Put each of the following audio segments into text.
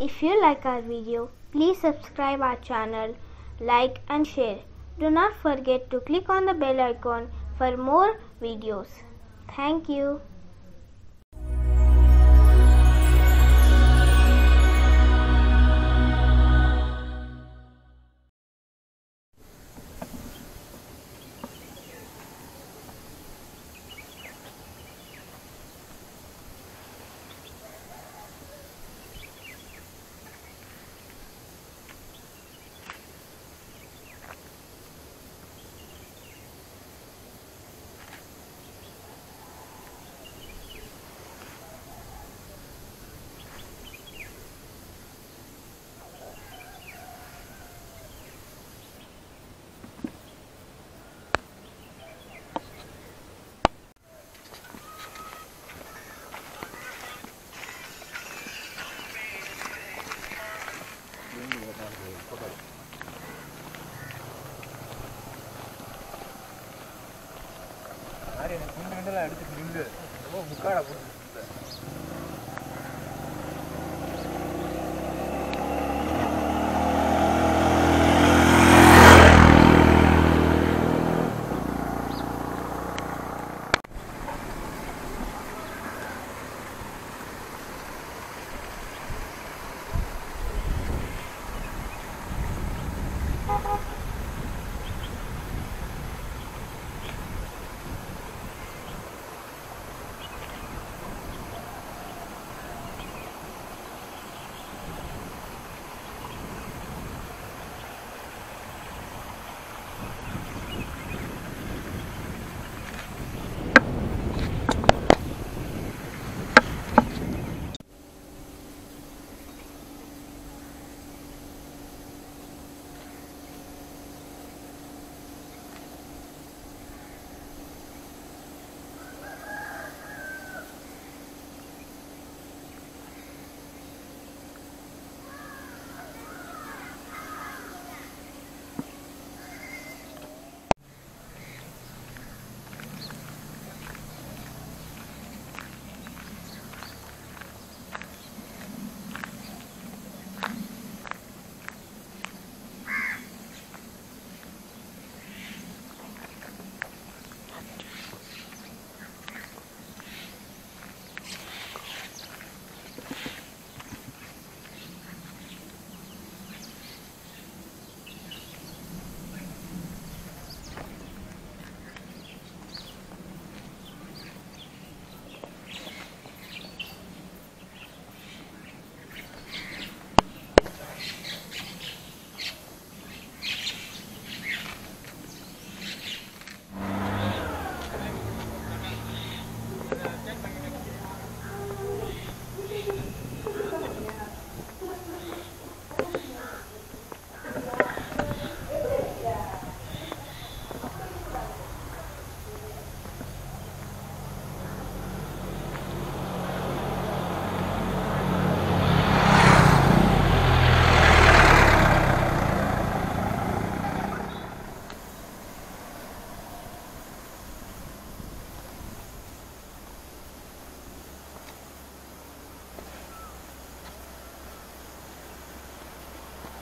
If you like our video, please subscribe our channel, like and share. Do not forget to click on the bell icon for more videos. Thank you. மாதிரி எனக்கு குண்டு கண்டெல்லாம் எடுத்து நின்று ரொம்ப முக்காடா போட்டு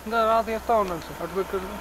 ఇంకా రా తీస్తా ఉన్నాను సార్ అటు పెట్టండి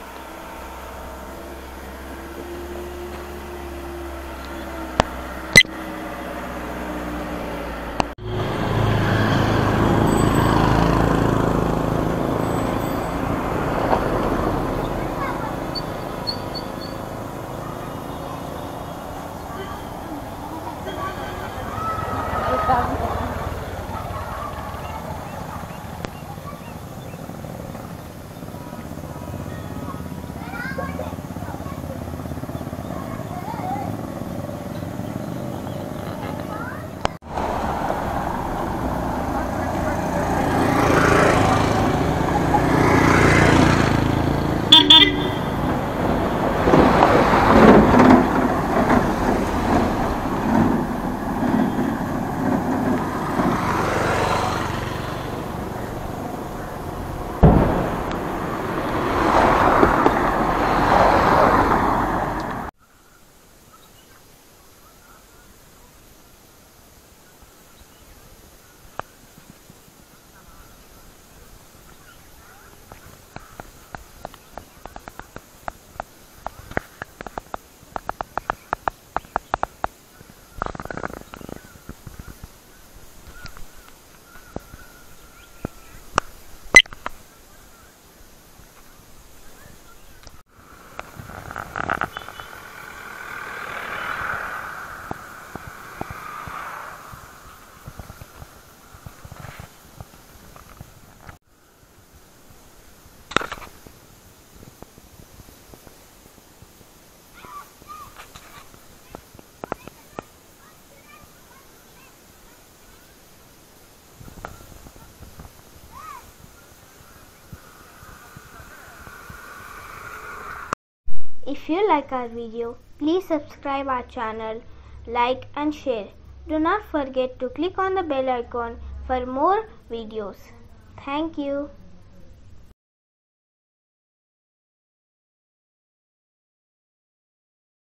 If you like our video, please subscribe our channel, like and share. Do not forget to click on the bell icon for more videos. Thank you.